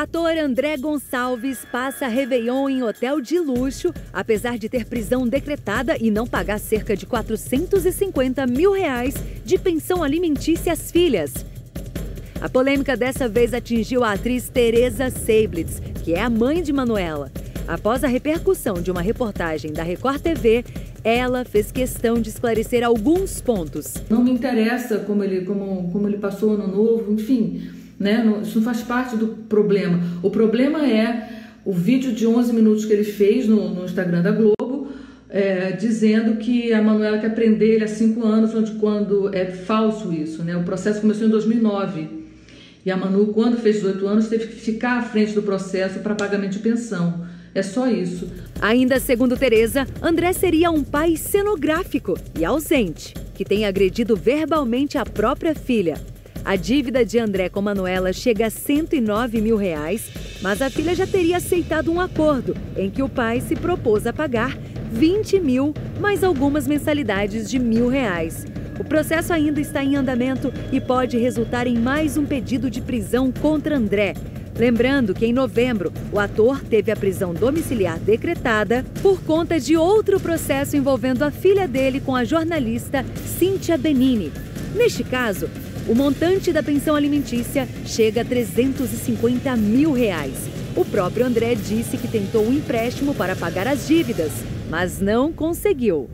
Ator André Gonçalves passa Réveillon em hotel de luxo, apesar de ter prisão decretada e não pagar cerca de 450 mil reais de pensão alimentícia às filhas. A polêmica dessa vez atingiu a atriz Teresa Seiblitz, que é a mãe de Manuela. Após a repercussão de uma reportagem da Record TV, ela fez questão de esclarecer alguns pontos. Não me interessa como ele, como, como ele passou ano novo, enfim, né? isso não faz parte do problema. O problema é o vídeo de 11 minutos que ele fez no, no Instagram da Globo, é, dizendo que a Manuela quer prender ele há cinco anos, onde quando é falso isso, né? O processo começou em 2009. E a Manu, quando fez 18 anos, teve que ficar à frente do processo para pagamento de pensão. É só isso. Ainda segundo Tereza, André seria um pai cenográfico e ausente, que tem agredido verbalmente a própria filha. A dívida de André com Manuela chega a 109 mil reais, mas a filha já teria aceitado um acordo em que o pai se propôs a pagar 20 mil mais algumas mensalidades de mil reais. O processo ainda está em andamento e pode resultar em mais um pedido de prisão contra André. Lembrando que em novembro, o ator teve a prisão domiciliar decretada por conta de outro processo envolvendo a filha dele com a jornalista Cíntia Benini. Neste caso, o montante da pensão alimentícia chega a 350 mil reais. O próprio André disse que tentou um empréstimo para pagar as dívidas, mas não conseguiu.